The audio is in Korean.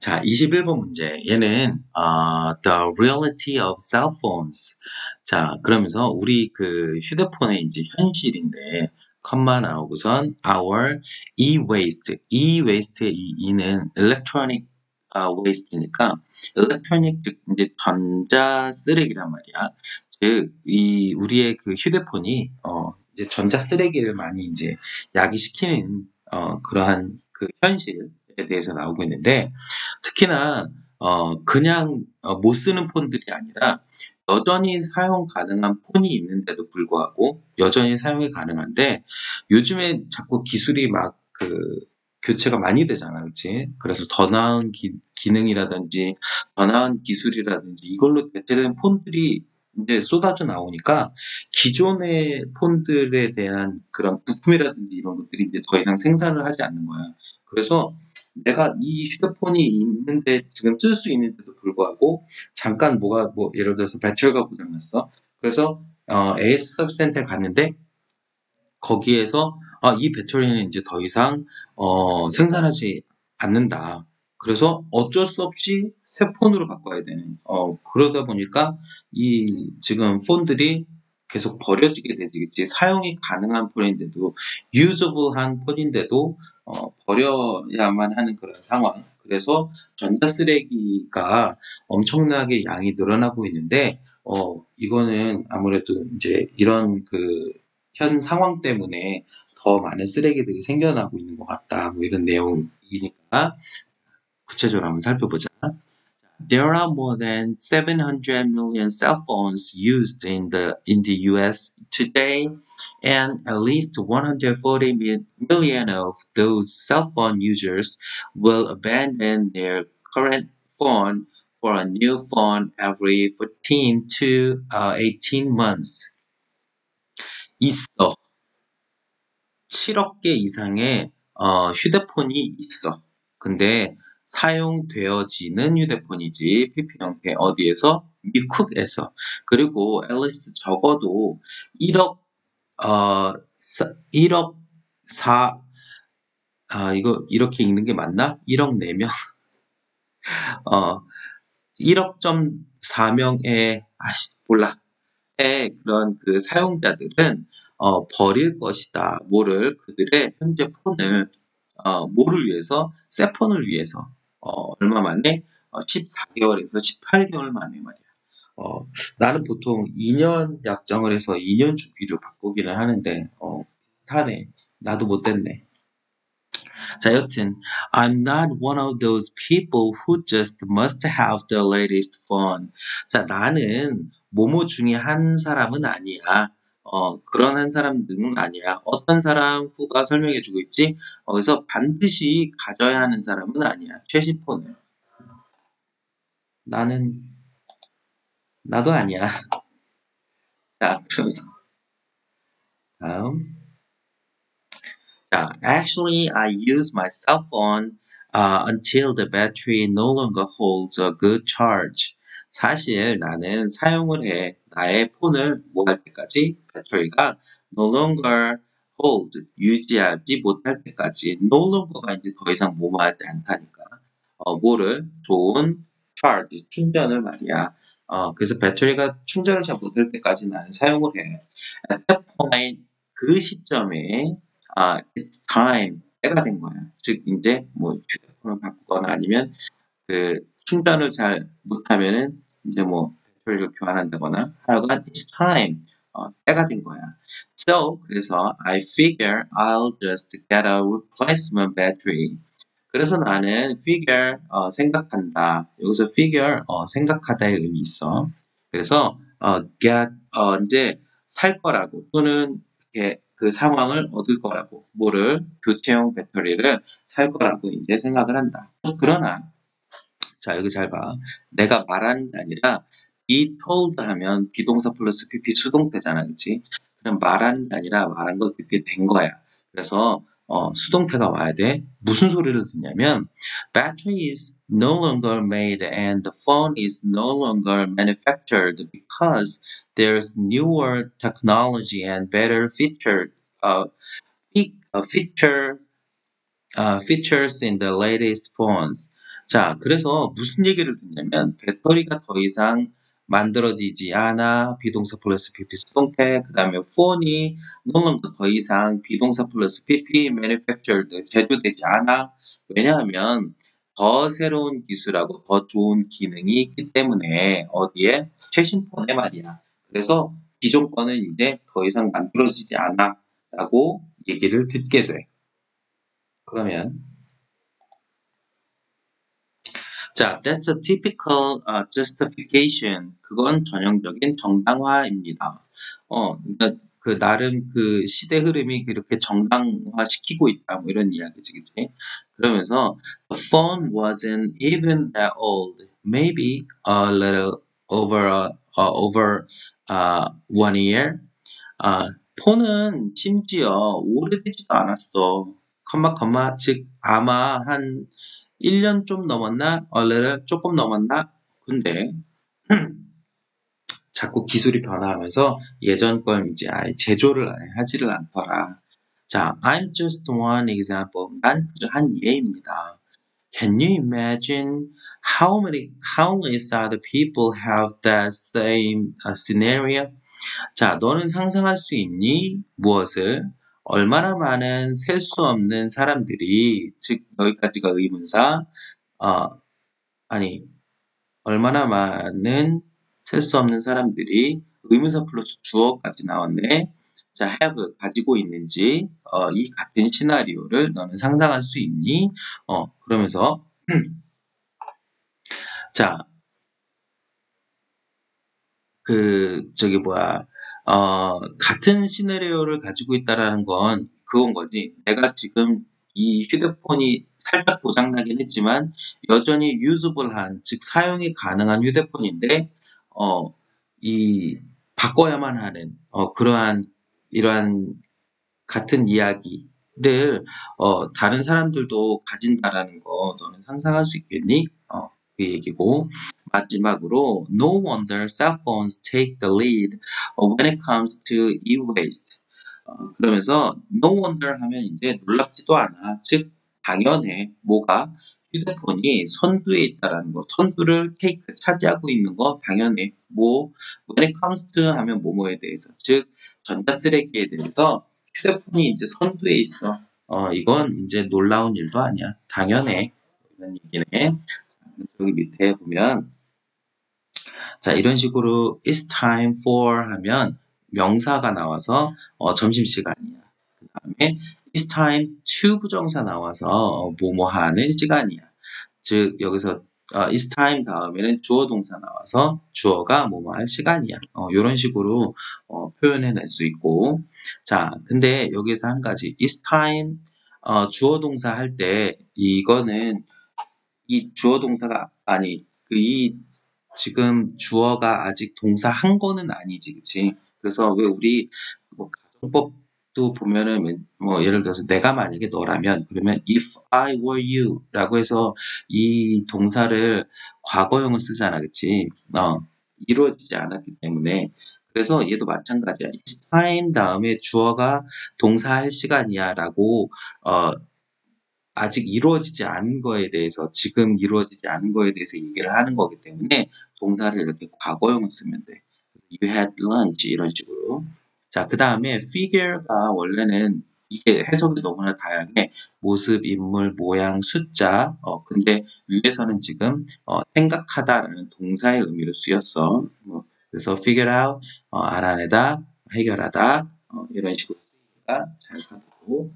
자, 21번 문제. 얘는 어, the reality of cell phones. 자, 그러면서 우리 그 휴대폰의 이제 현실인데 컴마 나오고선 our e-waste. e-waste의 이 e는 electronic 어, waste니까 electronic 즉 이제 전자 쓰레기란 말이야. 즉 이 우리의 그 휴대폰이 어 이제 전자 쓰레기를 많이 이제 야기시키는 어 그러한 그 현실에 대해서 나오고 있는데 특히나 어 그냥 어, 못 쓰는 폰들이 아니라 여전히 사용 가능한 폰이 있는데도 불구하고 여전히 사용이 가능한데 요즘에 자꾸 기술이 막그 교체가 많이 되잖아, 그치? 그래서 더 나은 기, 기능이라든지 더 나은 기술이라든지 이걸로 대체된 폰들이 이제 쏟아져 나오니까 기존의 폰들에 대한 그런 부품이라든지 이런 것들이 이제 더 이상 생산을 하지 않는 거야. 그래서 내가 이 휴대폰이 있는데 지금 쓸 수 있는데도 불구하고 잠깐 뭐가 뭐 예를 들어서 배터리가 고장났어. 그래서 어, AS 서비스 센터에 갔는데 거기에서 아, 이 배터리는 이제 더 이상 어, 생산하지 않는다. 그래서 어쩔 수 없이 새 폰으로 바꿔야 되는. 어, 그러다 보니까 이 지금 폰들이 계속 버려지게 되지. 사용이 가능한 폰인데도 유저블한 폰인데도 어, 버려야만 하는 그런 상황. 그래서 전자 쓰레기가 엄청나게 양이 늘어나고 있는데 어, 이거는 아무래도 이제 이런 그 현 상황 때문에 더 많은 쓰레기들이 생겨나고 있는 것 같다. 뭐 이런 내용이니까 구체적으로 한번 살펴보자. There are more than 700 million cell phones used in the in the US today, and at least 140 million of those cell phone users will abandon their current phone for a new phone every 14 to uh, 18 months. 있어. 7억 개 이상의 어, 휴대폰이 있어. 근데 사용되어지는 휴대폰이지 PP 형태 어디에서 미쿡에서 그리고 앨리스 적어도 1억 어 1억 4 아, 이거 이렇게 읽는 게 맞나? 1억 4명. 어, 1억.4명의 아씨 몰라. 의 그런 그 사용자들은 어, 버릴 것이다. 뭐를 그들의 현재 폰을 어, 뭐를 위해서 새 폰을 위해서 어, 얼마 만에? 어, 14개월에서 18개월 만에 말이야. 어, 나는 보통 2년 약정을 해서 2년 주기로 바꾸기는 하는데, 어, 하네. 나도 못 됐네. 자, 여튼, I'm not one of those people who just must have the latest phone. 자, 나는 모모 중에 한 사람은 아니야. 어, 그런 한 사람들은 아니야. 어떤 사람 후가 설명해 주고 있지? 어, 그래서 반드시 가져야 하는 사람은 아니야. 최신 폰을. 나는, 나도 아니야. 자, 그러면서. 다음. 자, actually, I use my cell phone uh, until the battery no longer holds a good charge. 사실 나는 사용을 해. 나의 폰을 뭐할 때까지 배터리가 no longer hold 유지하지 못할 때까지 no longer가 이제 더 이상 뭐뭐하지 않다니까. 어, 뭐를? 좋은 charge 충전을 말이야. 어, 그래서 배터리가 충전을 잘 못할 때까지 나는 사용을 해. At that point 그 시점에 아, it's time 때가 된 거야. 즉 이제 뭐 휴대폰을 바꾸거나 아니면 그 충전을 잘 못하면은 이제 뭐 배터리를 교환한다거나 하여간 it's time 어, 때가 된 거야. So 그래서 I figure I'll just get a replacement battery. 그래서 나는 figure 어, 생각한다. 여기서 figure 어, 생각하다의 의미 있어. 그래서 어, get 어, 이제 살 거라고 또는 이렇게 그 상황을 얻을 거라고 뭐를 교체용 배터리를 살 거라고 이제 생각을 한다. 그러나 자, 여기 잘 봐. 내가 말하는 게 아니라 be told 하면 비동사 플러스 pp 수동태잖아. 그치? 그냥 말하는 게 아니라 말한 걸 듣게 된 거야. 그래서 어, 수동태가 와야 돼. 무슨 소리를 듣냐면 battery is no longer made and the phone is no longer manufactured because there's newer technology and better feature uh, feature uh, features in the latest phones. 자, 그래서 무슨 얘기를 듣냐면 배터리가 더 이상 만들어지지 않아 비동사 플러스 pp 수동태 그 다음에 no longer 더 이상 비동사 플러스 pp manufactured 제조되지 않아. 왜냐하면 더 새로운 기술하고 더 좋은 기능이 있기 때문에 어디에? 최신 폰에 말이야. 그래서 기존 거는 이제 더 이상 만들어지지 않아 라고 얘기를 듣게 돼. 그러면 자, that's a typical uh, justification. 그건 전형적인 정당화입니다. 어, 그러니까 그 나름 그 시대 흐름이 그렇게 정당화시키고 있다. 뭐 이런 이야기지, 그치? 그러면서 the phone wasn't even that old. Maybe a little over uh, over uh, one year. 아, 폰은 심지어 오래되지도 않았어. 컴마 컴마 즉 아마 한 1년 좀 넘었나? 얼레를 조금 넘었나? 근데 자꾸 기술이 변화하면서 예전 걸 이제 아예 제조를 아예 하지를 않더라. 자, I'm just one example. 난 그저 한 예입니다. Can you imagine how many countless other people have that same uh, scenario? 자, 너는 상상할 수 있니? 무엇을? 얼마나 많은 셀 수 없는 사람들이 즉 여기까지가 의문사 어, 아니 얼마나 많은 셀 수 없는 사람들이 의문사 플러스 주어까지 나왔네. 자, have 가지고 있는지 어, 이 같은 시나리오를 너는 상상할 수 있니? 어, 그러면서 자, 그 저기 뭐야 어, 같은 시나리오를 가지고 있다라는 건 그건 거지. 내가 지금 이 휴대폰이 살짝 고장나긴 했지만 여전히 유즈블한, 즉 사용이 가능한 휴대폰인데 어, 이 바꿔야만 하는 어, 그러한 이러한 같은 이야기를 어, 다른 사람들도 가진다라는 거 너는 상상할 수 있겠니? 어, 그 얘기고 마지막으로 No wonder cell phones take the lead when it comes to e-waste. 어, 그러면서 no wonder 하면 이제 놀랍지도 않아. 즉 당연해. 뭐가 휴대폰이 선두에 있다라는 거, 선두를 take 차지하고 있는 거 당연해. 뭐 when it comes to 하면 뭐뭐에 대해서, 즉 전자 쓰레기에 대해서 휴대폰이 이제 선두에 있어. 어 이건 이제 놀라운 일도 아니야. 당연해. 이런 얘기네. 여기 밑에 보면 자 이런 식으로 it's time for 하면 명사가 나와서 어, 점심시간이야. 그 다음에 it's time to 부정사 나와서 어, 뭐뭐 하는 시간이야. 즉 여기서 어, it's time 다음에는 주어 동사 나와서 주어가 뭐뭐 할 시간이야. 어, 이런 식으로 어, 표현해낼 수 있고 자 근데 여기서 한 가지 it's time 어, 주어 동사 할 때 이거는 이 주어 동사가 아니 그 이 지금 주어가 아직 동사 한 거는 아니지, 그치? 그래서 왜 우리 뭐 가정법도 보면은 뭐 예를 들어서 내가 만약에 너라면 그러면 if I were you라고 해서 이 동사를 과거형을 쓰잖아, 그치? 어, 이루어지지 않았기 때문에 그래서 얘도 마찬가지야. It's time 다음에 주어가 동사 할 시간이야 라고 어, 아직 이루어지지 않은 거에 대해서 지금 이루어지지 않은 거에 대해서 얘기를 하는 거기 때문에 동사를 이렇게 과거형을 쓰면 돼. You had lunch 이런 식으로. 자, 그 다음에 figure가 원래는 이게 해석이 너무나 다양해. 모습, 인물, 모양, 숫자. 어, 근데 위에서는 지금 어, 생각하다라는 동사의 의미로 쓰였어. 뭐, 그래서 figure out, 어, 알아내다, 해결하다 어, 이런 식으로 쓰니까 잘 가고